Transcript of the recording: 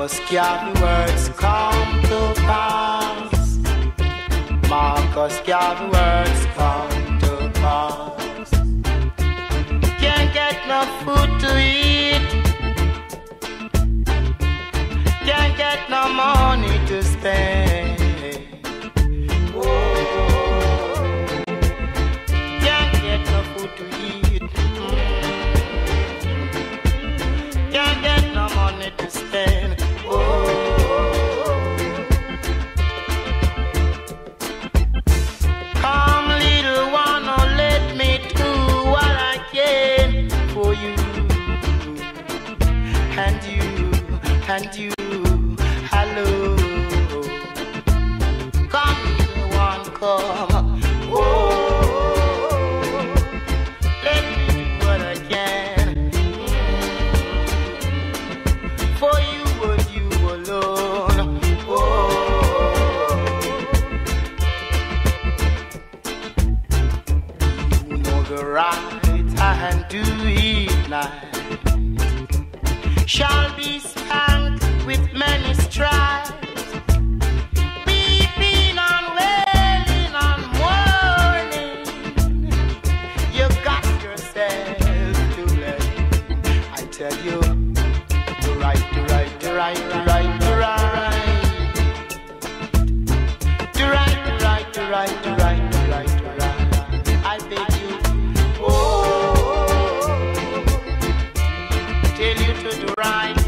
Marcus Garvey words come to pass. Marcus Garvey words come to pass. Can't get no food to eat. And you. Hello, come, one, come. Oh, let me do what I can for you you alone. Oh, you know the right it now shall be spanked with many stripes. Weeping and wailing and mourning. You got yourself to blame. I tell you, right, right, right, right, right. Right, right, right, right, right, right. I beg you. Oh, tell you to do right.